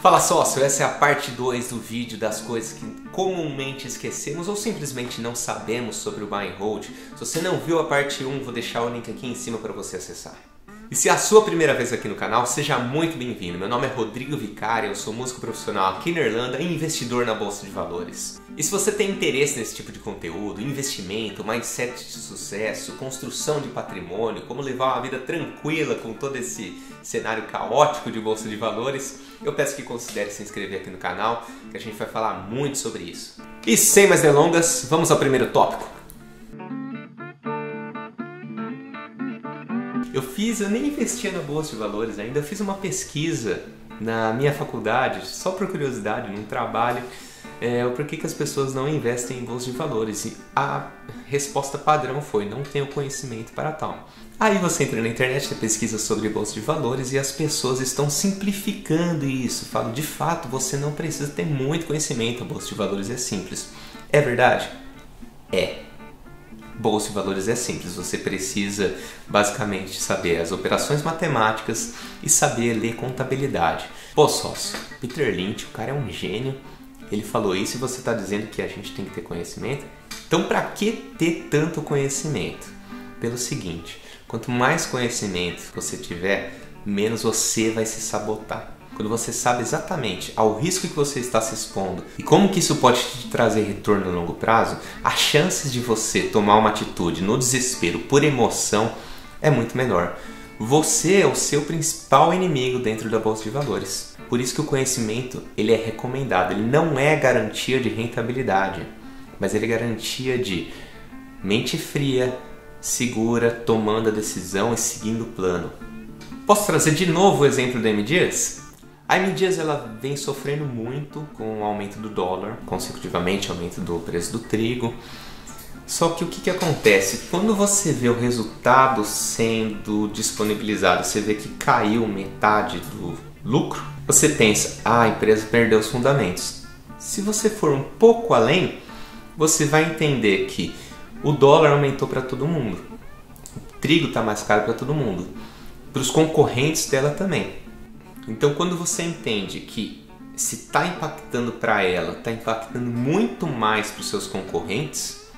Fala sócio, essa é a parte 2 do vídeo das coisas que comumente esquecemos ou simplesmente não sabemos sobre o buy and hold. Se você não viu a parte 1, vou deixar o link aqui em cima para você acessar. E se é a sua primeira vez aqui no canal, seja muito bem-vindo. Meu nome é Rodrigo Vicari, eu sou músico profissional aqui na Irlanda e investidor na Bolsa de Valores. E se você tem interesse nesse tipo de conteúdo, investimento, mindset de sucesso, construção de patrimônio, como levar uma vida tranquila com todo esse cenário caótico de Bolsa de Valores, eu peço que considere se inscrever aqui no canal, que a gente vai falar muito sobre isso. E sem mais delongas, vamos ao primeiro tópico. Fiz, eu nem investia na bolsa de valores ainda, eu fiz uma pesquisa na minha faculdade, só por curiosidade, num trabalho, é, porquê que as pessoas não investem em bolsa de valores. E a resposta padrão foi: não tenho conhecimento para tal. Aí você entra na internet, pesquisa sobre bolsa de valores e as pessoas estão simplificando isso. Falo, de fato, você não precisa ter muito conhecimento, a bolsa de valores é simples. É verdade? É. Bolsa de Valores é simples, você precisa basicamente saber as operações matemáticas e saber ler contabilidade. Pô, sócio, Peter Lynch, o cara é um gênio, ele falou isso e você está dizendo que a gente tem que ter conhecimento? Então, para que ter tanto conhecimento? Pelo seguinte, quanto mais conhecimento você tiver, menos você vai se sabotar quando você sabe exatamente ao risco que você está se expondo e como que isso pode te trazer retorno a longo prazo, as chances de você tomar uma atitude no desespero por emoção é muito menor. Você é o seu principal inimigo dentro da bolsa de valores. Por isso que o conhecimento ele é recomendado. Ele não é garantia de rentabilidade, mas ele é garantia de mente fria, segura, tomando a decisão e seguindo o plano. Posso trazer de novo o exemplo da M. Dias? A M Dias ela vem sofrendo muito com o aumento do dólar, consecutivamente aumento do preço do trigo. Só que o que, que acontece? Quando você vê o resultado sendo disponibilizado, você vê que caiu metade do lucro, você pensa, ah, a empresa perdeu os fundamentos. Se você for um pouco além, você vai entender que o dólar aumentou para todo mundo, o trigo está mais caro para todo mundo, para os concorrentes dela também. Então, quando você entende que se está impactando para ela, está impactando muito mais para os seus concorrentes,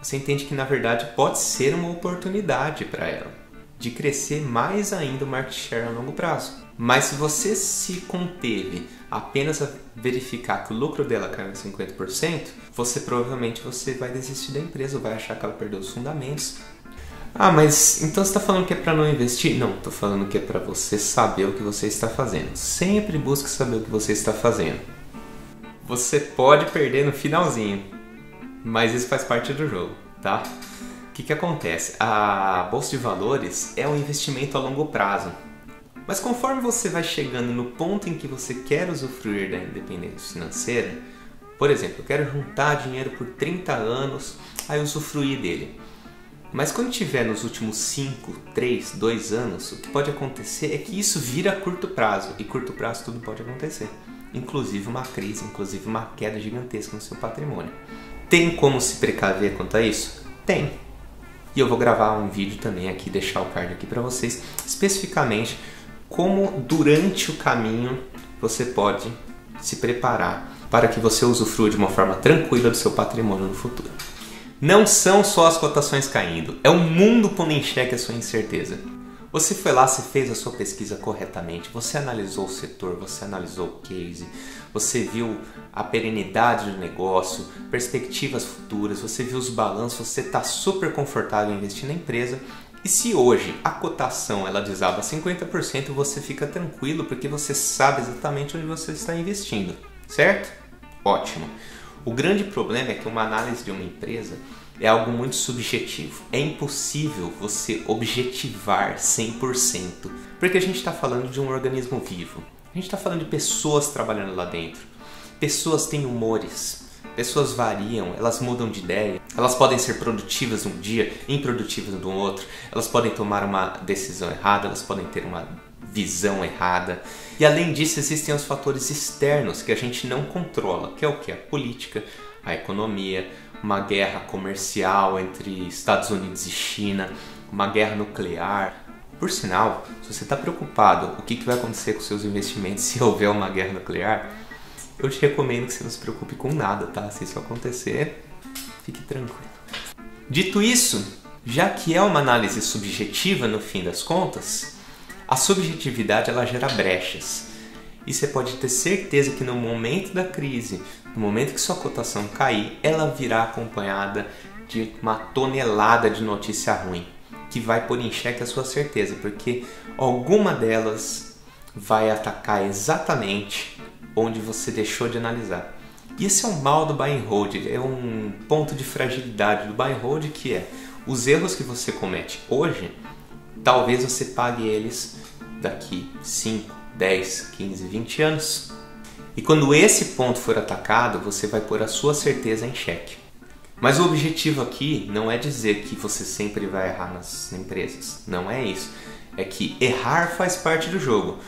você entende que na verdade pode ser uma oportunidade para ela de crescer mais ainda o market share a longo prazo. Mas se você se conteve apenas a verificar que o lucro dela caiu em 50%, você provavelmente você vai desistir da empresa, vai achar que ela perdeu os fundamentos, ah, mas então você está falando que é para não investir? Não, estou falando que é para você saber o que você está fazendo. Sempre busque saber o que você está fazendo. Você pode perder no finalzinho, mas isso faz parte do jogo, tá? O que, que acontece? A bolsa de valores é um investimento a longo prazo. Mas conforme você vai chegando no ponto em que você quer usufruir da independência financeira, por exemplo, eu quero juntar dinheiro por 30 anos, aí usufruir dele. Mas quando tiver nos últimos 5, 3, 2 anos, o que pode acontecer é que isso vira curto prazo. E curto prazo tudo pode acontecer. Inclusive uma crise, inclusive uma queda gigantesca no seu patrimônio. Tem como se precaver quanto a isso? Tem. E eu vou gravar um vídeo também aqui, deixar o card aqui para vocês, especificamente como durante o caminho você pode se preparar para que você usufrua de uma forma tranquila do seu patrimônio no futuro. Não são só as cotações caindo, é o mundo pondo em xeque a sua incerteza. Você foi lá, você fez a sua pesquisa corretamente, você analisou o setor, você analisou o case, você viu a perenidade do negócio, perspectivas futuras, você viu os balanços, você está super confortável em investir na empresa. E se hoje a cotação ela desaba 50%, você fica tranquilo porque você sabe exatamente onde você está investindo, certo? Ótimo. O grande problema é que uma análise de uma empresa é algo muito subjetivo. É impossível você objetivar 100%, porque a gente está falando de um organismo vivo. A gente está falando de pessoas trabalhando lá dentro. Pessoas têm humores, pessoas variam, elas mudam de ideia, elas podem ser produtivas um dia, improdutivas no outro, elas podem tomar uma decisão errada, elas podem ter uma visão errada. E além disso, existem os fatores externos que a gente não controla, que é o que? A política, a economia, uma guerra comercial entre Estados Unidos e China, uma guerra nuclear, Por sinal, se você está preocupado o que, que vai acontecer com seus investimentos se houver uma guerra nuclear, eu te recomendo que você não se preocupe com nada, tá? Se isso acontecer, fique tranquilo. Dito isso, já que é uma análise subjetiva no fim das contas, a subjetividade ela gera brechas. E você pode ter certeza que no momento da crise, no momento que sua cotação cair, ela virá acompanhada de uma tonelada de notícia ruim, que vai pôr em xeque a sua certeza, porque alguma delas vai atacar exatamente onde você deixou de analisar. E esse é um mal do buy and hold, é um ponto de fragilidade do buy and hold que é os erros que você comete hoje, talvez você pague eles daqui 5, 10, 15, 20 anos. E quando esse ponto for atacado, você vai pôr a sua certeza em xeque. Mas o objetivo aqui não é dizer que você sempre vai errar nas empresas. Não é isso. É que errar faz parte do jogo.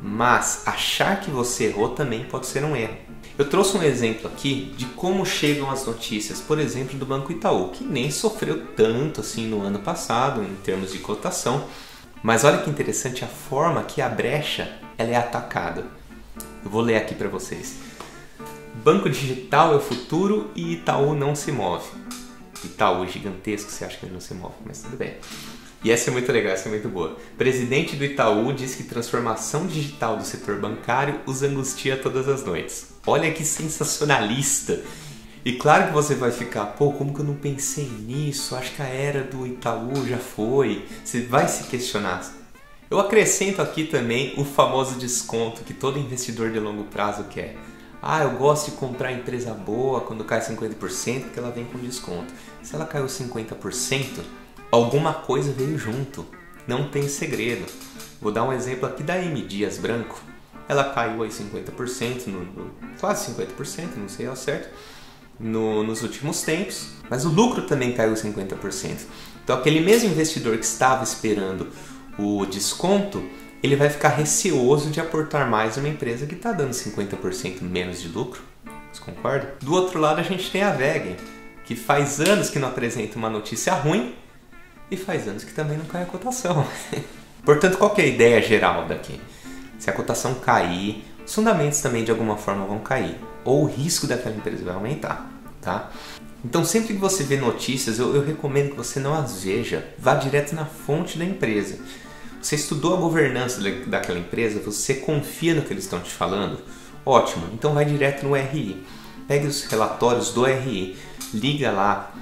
Mas achar que você errou também pode ser um erro. Eu trouxe um exemplo aqui de como chegam as notícias, por exemplo, do Banco Itaú, que nem sofreu tanto assim no ano passado em termos de cotação. Mas olha que interessante a forma que a brecha ela é atacada. Eu vou ler aqui para vocês. Banco digital é o futuro e Itaú não se move. Itaú é gigantesco, você acha que ele não se move, mas tudo bem. E essa é muito legal, essa é muito boa. Presidente do Itaú diz que transformação digital do setor bancário os angustia todas as noites. Olha que sensacionalista! E claro que você vai ficar, pô, como que eu não pensei nisso? Acho que a era do Itaú já foi. Você vai se questionar. Eu acrescento aqui também o famoso desconto que todo investidor de longo prazo quer. Ah, eu gosto de comprar empresa boa quando cai 50% porque ela vem com desconto. Se ela caiu 50%, alguma coisa veio junto. Não tem segredo. Vou dar um exemplo aqui da M Dias Branco. Ela caiu aí 50%, no, no, quase 50%, não sei ao certo, no, nos últimos tempos, mas o lucro também caiu 50%. Então aquele mesmo investidor que estava esperando o desconto, ele vai ficar receoso de aportar mais uma empresa que está dando 50% menos de lucro. Você concorda? Do outro lado a gente tem a VEG, que faz anos que não apresenta uma notícia ruim e faz anos que também não cai a cotação. Portanto, qual é a ideia geral daqui? Se a cotação cair, os fundamentos também de alguma forma vão cair, ou o risco daquela empresa vai aumentar, tá? Então, sempre que você vê notícias, eu, eu recomendo que você não as veja, vá direto na fonte da empresa. Você estudou a governança daquela empresa, você confia no que eles estão te falando? Ótimo, então vai direto no RI. Pegue os relatórios do RI, liga lá,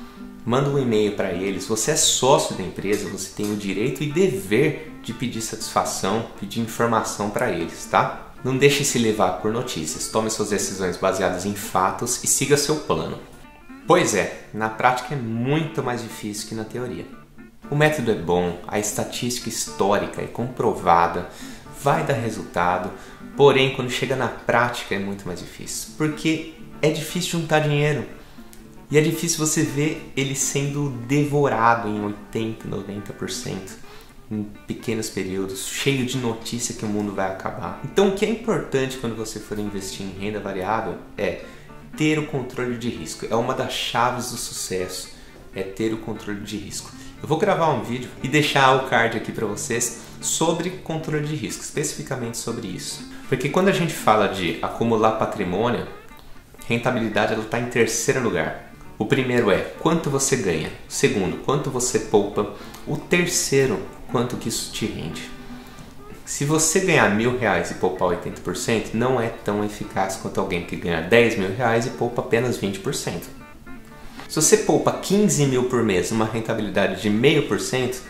manda um e-mail para eles. Você é sócio da empresa, você tem o direito e dever de pedir satisfação, pedir informação para eles, tá? Não deixe se levar por notícias, tome suas decisões baseadas em fatos e siga seu plano. Pois é, na prática é muito mais difícil que na teoria. O método é bom, a estatística histórica é comprovada, vai dar resultado, porém quando chega na prática é muito mais difícil, porque é difícil juntar dinheiro. E é difícil você ver ele sendo devorado em 80, 90%, em pequenos períodos, cheio de notícia que o mundo vai acabar. Então, o que é importante quando você for investir em renda variável é ter o controle de risco. É uma das chaves do sucesso, é ter o controle de risco. Eu vou gravar um vídeo e deixar o card aqui para vocês sobre controle de risco, especificamente sobre isso. Porque quando a gente fala de acumular patrimônio, rentabilidade ela está em terceiro lugar. O primeiro é quanto você ganha. O segundo, quanto você poupa. O terceiro, quanto que isso te rende. Se você ganhar mil reais e poupar 80%, não é tão eficaz quanto alguém que ganha 10 mil reais e poupa apenas 20%. Se você poupa 15 mil por mês, uma rentabilidade de meio por cento,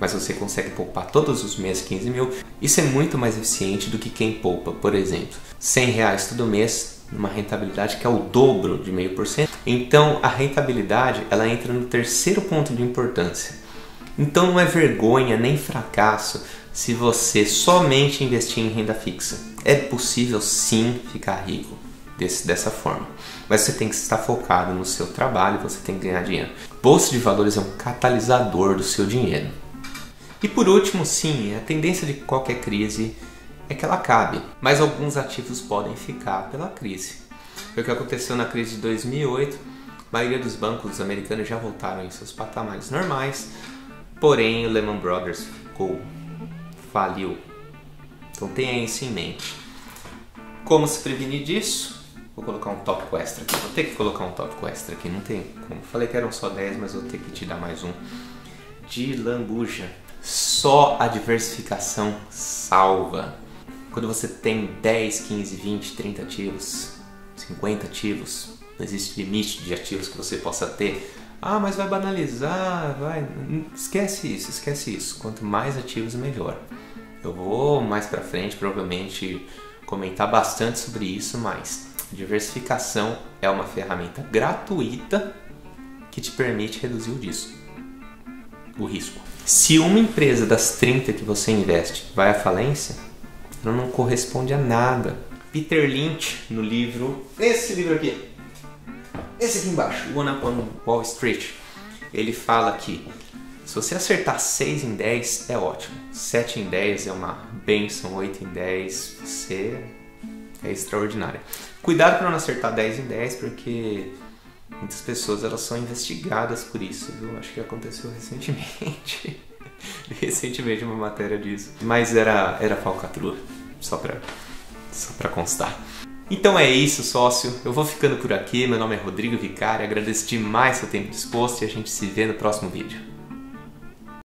mas você consegue poupar todos os meses 15 mil, isso é muito mais eficiente do que quem poupa, por exemplo, 100 reais todo mês numa rentabilidade que é o dobro de meio por cento. Então a rentabilidade ela entra no terceiro ponto de importância. Então não é vergonha nem fracasso se você somente investir em renda fixa. É possível sim ficar rico desse, dessa forma. Mas você tem que estar focado no seu trabalho, você tem que ganhar dinheiro. Bolsa de valores é um catalisador do seu dinheiro. E por último, sim, a tendência de qualquer crise é que ela cabe, mas alguns ativos podem ficar pela crise. Foi o que aconteceu na crise de 2008. A maioria dos bancos americanos já voltaram em seus patamares normais, porém o Lehman Brothers quebrou, faliu. Então tenha isso em mente. Como se prevenir disso? Vou colocar um tópico extra aqui. Vou ter que colocar um tópico extra aqui. Não tem como. Falei que eram só 10, mas vou ter que te dar mais um. De lambuja. Só a diversificação salva. Quando você tem 10, 15, 20, 30 ativos, 50 ativos, não existe limite de ativos que você possa ter. Ah, mas vai banalizar, vai. Esquece isso, esquece isso. Quanto mais ativos, melhor. Eu vou mais para frente, provavelmente, comentar bastante sobre isso, mas diversificação é uma ferramenta gratuita que te permite reduzir o risco. O risco. Se uma empresa das 30 que você investe vai à falência, ela não corresponde a nada. Peter Lynch, no livro. Esse livro aqui. Esse aqui embaixo, One Up Wall Street. Ele fala que se você acertar 6 em 10 é ótimo. 7 em 10 é uma benção, 8 em 10 você é extraordinário. Cuidado para não acertar 10 em 10 porque muitas pessoas elas são investigadas por isso, viu? Acho que aconteceu recentemente. recentemente uma matéria disso. Mas era era falcatrua, só para só para constar. Então é isso, sócio. Eu vou ficando por aqui. Meu nome é Rodrigo Vicari. Agradeço demais seu tempo disposto e a gente se vê no próximo vídeo.